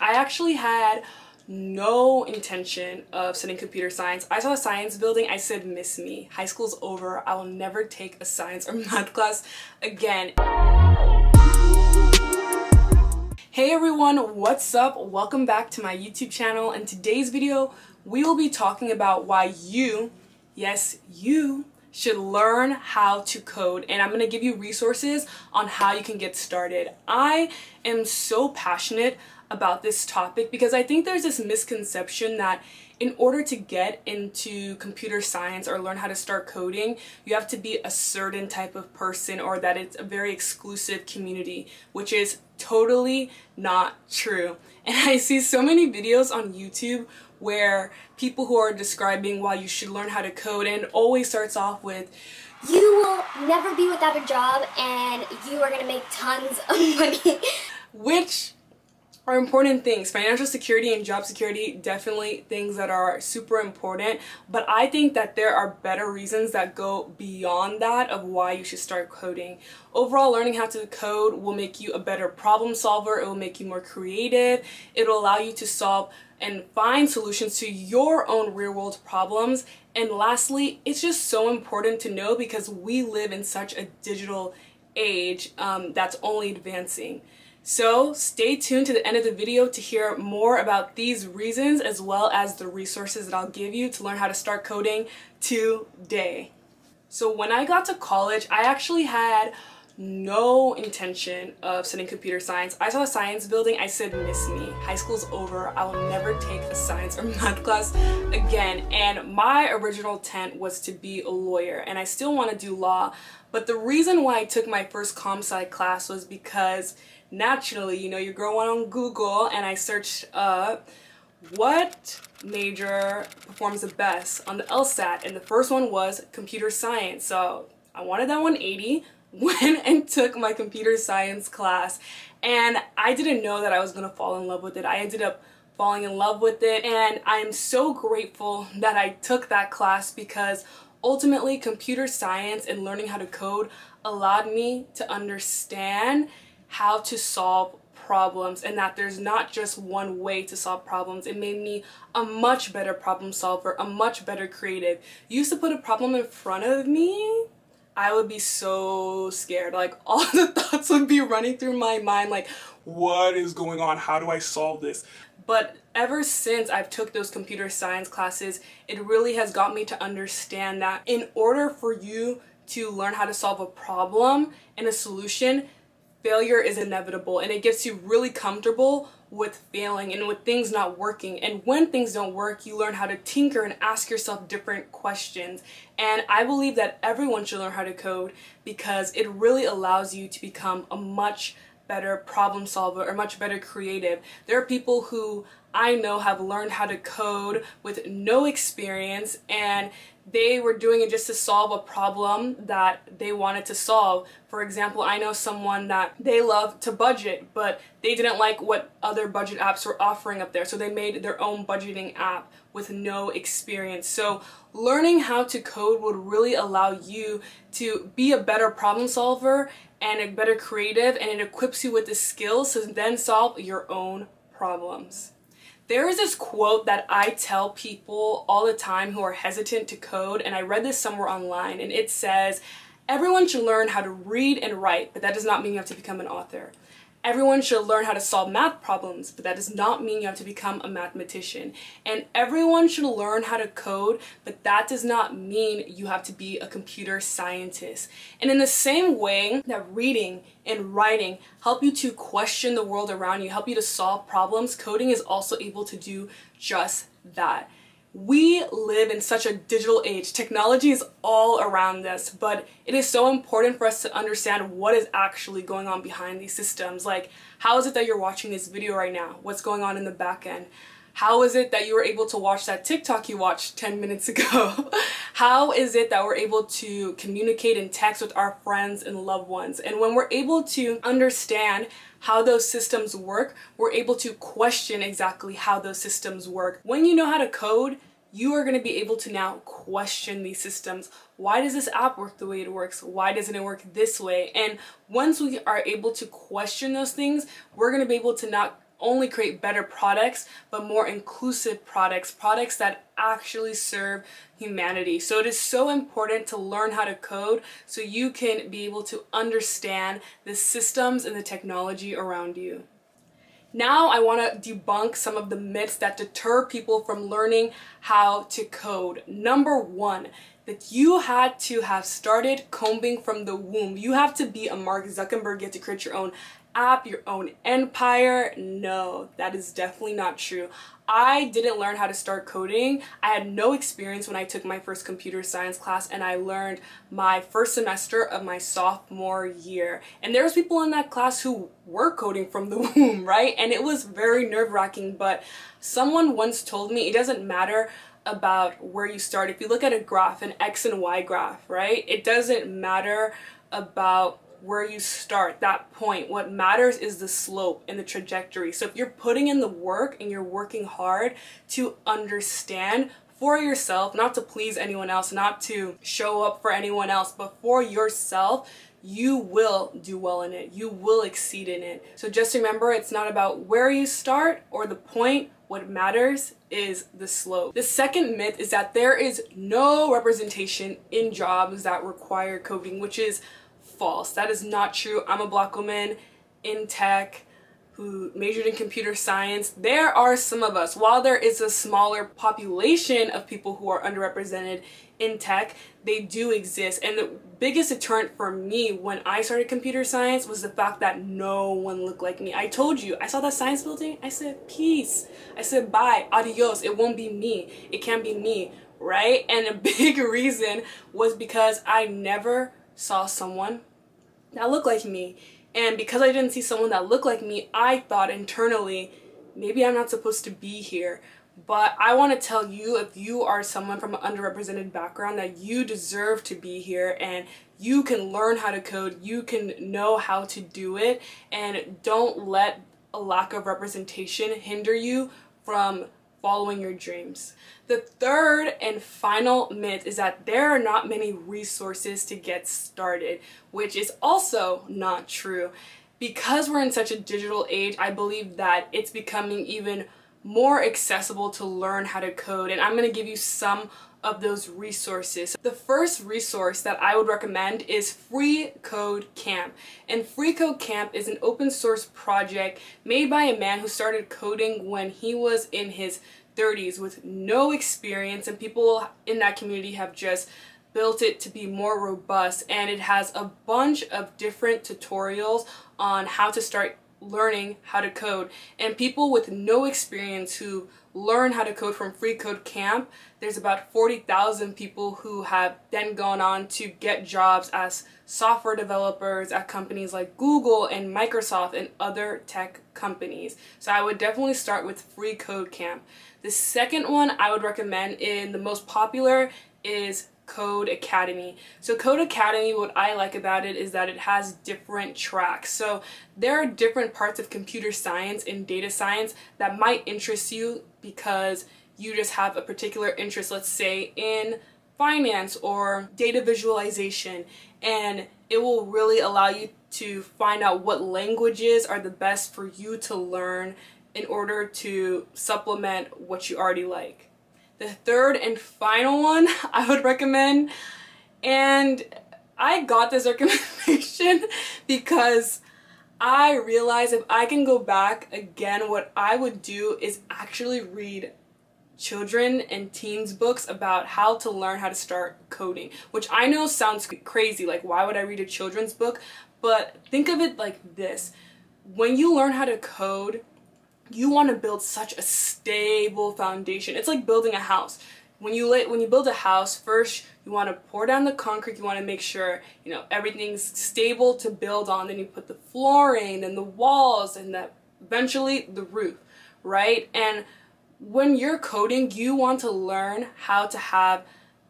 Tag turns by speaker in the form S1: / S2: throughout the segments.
S1: I actually had no intention of studying computer science. I saw a science building, I said miss me. High school's over, I will never take a science or math class again. Hey everyone, what's up? Welcome back to my YouTube channel. In today's video, we will be talking about why you, yes you, should learn how to code and I'm going to give you resources on how you can get started. I am so passionate about this topic because I think there's this misconception that in order to get into computer science or learn how to start coding, you have to be a certain type of person or that it's a very exclusive community, which is totally not true. And I see so many videos on YouTube where people who are describing why you should learn how to code and always starts off with
S2: you will never be without a job and you are going to make tons of money.
S1: Which are important things. Financial security and job security, definitely things that are super important. But I think that there are better reasons that go beyond that of why you should start coding. Overall, learning how to code will make you a better problem solver. It will make you more creative. It will allow you to solve and find solutions to your own real world problems. And lastly, it's just so important to know because we live in such a digital age um, that's only advancing. So stay tuned to the end of the video to hear more about these reasons as well as the resources that I'll give you to learn how to start coding today. So when I got to college, I actually had no intention of studying computer science. I saw a science building, I said miss me. High school's over, I will never take a science or math class again. And my original intent was to be a lawyer and I still want to do law. But the reason why I took my first comp sci class was because naturally, you know, you go on Google and I searched up what major performs the best on the LSAT and the first one was computer science. So I wanted that 180, went and took my computer science class and I didn't know that I was going to fall in love with it. I ended up falling in love with it and I am so grateful that I took that class because ultimately computer science and learning how to code allowed me to understand how to solve problems and that there's not just one way to solve problems. It made me a much better problem solver, a much better creative. You used to put a problem in front of me, I would be so scared. Like all the thoughts would be running through my mind like, what is going on? How do I solve this? But ever since I've took those computer science classes, it really has got me to understand that in order for you to learn how to solve a problem and a solution, failure is inevitable and it gets you really comfortable with failing and with things not working. And when things don't work, you learn how to tinker and ask yourself different questions. And I believe that everyone should learn how to code because it really allows you to become a much better problem solver or much better creative. There are people who I know have learned how to code with no experience and they were doing it just to solve a problem that they wanted to solve. For example, I know someone that they love to budget, but they didn't like what other budget apps were offering up there, so they made their own budgeting app with no experience. So learning how to code would really allow you to be a better problem solver and a better creative, and it equips you with the skills to then solve your own problems. There is this quote that I tell people all the time who are hesitant to code, and I read this somewhere online, and it says, Everyone should learn how to read and write, but that does not mean you have to become an author. Everyone should learn how to solve math problems, but that does not mean you have to become a mathematician. And everyone should learn how to code, but that does not mean you have to be a computer scientist. And in the same way that reading and writing help you to question the world around you, help you to solve problems, coding is also able to do just that. We live in such a digital age. Technology is all around us, but it is so important for us to understand what is actually going on behind these systems. Like, how is it that you're watching this video right now? What's going on in the back end? How is it that you were able to watch that TikTok you watched 10 minutes ago? How is it that we're able to communicate and text with our friends and loved ones? And when we're able to understand how those systems work, we're able to question exactly how those systems work. When you know how to code, you are going to be able to now question these systems. Why does this app work the way it works? Why doesn't it work this way? And once we are able to question those things, we're going to be able to not only create better products, but more inclusive products, products that actually serve humanity. So it is so important to learn how to code so you can be able to understand the systems and the technology around you. Now I want to debunk some of the myths that deter people from learning how to code. Number one, that you had to have started combing from the womb. You have to be a Mark Zuckerberg, get to create your own app, your own empire. No, that is definitely not true. I didn't learn how to start coding. I had no experience when I took my first computer science class and I learned my first semester of my sophomore year. And there was people in that class who were coding from the womb, right? And it was very nerve-wracking, but someone once told me it doesn't matter about where you start. If you look at a graph, an X and Y graph, right? It doesn't matter about where you start, that point. What matters is the slope and the trajectory. So if you're putting in the work and you're working hard to understand for yourself, not to please anyone else, not to show up for anyone else, but for yourself, you will do well in it. You will exceed in it. So just remember, it's not about where you start or the point. What matters is the slope. The second myth is that there is no representation in jobs that require coding, which is false. That is not true. I'm a black woman in tech who majored in computer science. There are some of us, while there is a smaller population of people who are underrepresented in tech, they do exist. And the biggest deterrent for me when I started computer science was the fact that no one looked like me. I told you, I saw that science building, I said, peace. I said, bye, adios, it won't be me. It can't be me, right? And a big reason was because I never saw someone that looked like me. And because I didn't see someone that looked like me, I thought internally, maybe I'm not supposed to be here. But I want to tell you, if you are someone from an underrepresented background, that you deserve to be here and you can learn how to code, you can know how to do it, and don't let a lack of representation hinder you from following your dreams. The third and final myth is that there are not many resources to get started, which is also not true. Because we're in such a digital age, I believe that it's becoming even more accessible to learn how to code and I'm going to give you some of those resources. The first resource that I would recommend is Free Code Camp. And Free Code Camp is an open source project made by a man who started coding when he was in his 30s with no experience and people in that community have just built it to be more robust and it has a bunch of different tutorials on how to start learning how to code. And people with no experience who learn how to code from free code camp there's about 40,000 people who have then gone on to get jobs as software developers at companies like Google and Microsoft and other tech companies. So I would definitely start with free code camp. The second one I would recommend in the most popular is Codecademy. So Codecademy, what I like about it is that it has different tracks. So there are different parts of computer science and data science that might interest you because you just have a particular interest, let's say in finance or data visualization and it will really allow you to find out what languages are the best for you to learn in order to supplement what you already like. The third and final one I would recommend, and I got this recommendation because I realized if I can go back again, what I would do is actually read children and teens books about how to learn how to start coding, which I know sounds crazy, like why would I read a children's book? But think of it like this. When you learn how to code, you want to build such a stable foundation. It's like building a house. When you lay, when you build a house, first you want to pour down the concrete. You want to make sure you know everything's stable to build on. Then you put the flooring, and the walls, and that eventually the roof, right? And when you're coding, you want to learn how to have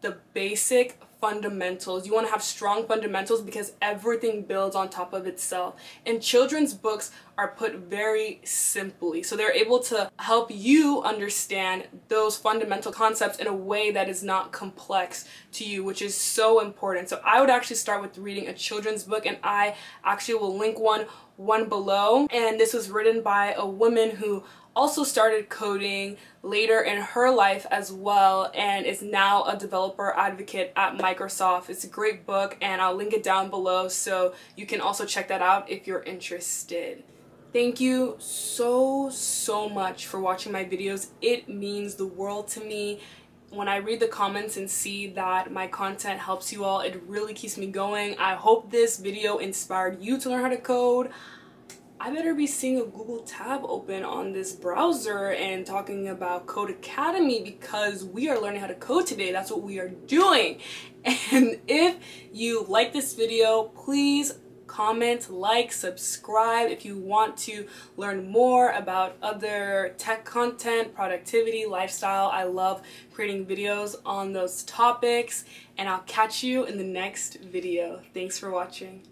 S1: the basic fundamentals. You want to have strong fundamentals because everything builds on top of itself. And children's books are put very simply. So they're able to help you understand those fundamental concepts in a way that is not complex to you, which is so important. So I would actually start with reading a children's book and I actually will link one one below. And this was written by a woman who also started coding later in her life as well and is now a developer advocate at Microsoft. It's a great book and I'll link it down below so you can also check that out if you're interested. Thank you so, so much for watching my videos. It means the world to me. When I read the comments and see that my content helps you all, it really keeps me going. I hope this video inspired you to learn how to code. I better be seeing a Google tab open on this browser and talking about Codecademy because we are learning how to code today. That's what we are doing. And if you like this video, please comment, like, subscribe if you want to learn more about other tech content, productivity, lifestyle. I love creating videos on those topics and I'll catch you in the next video. Thanks for watching.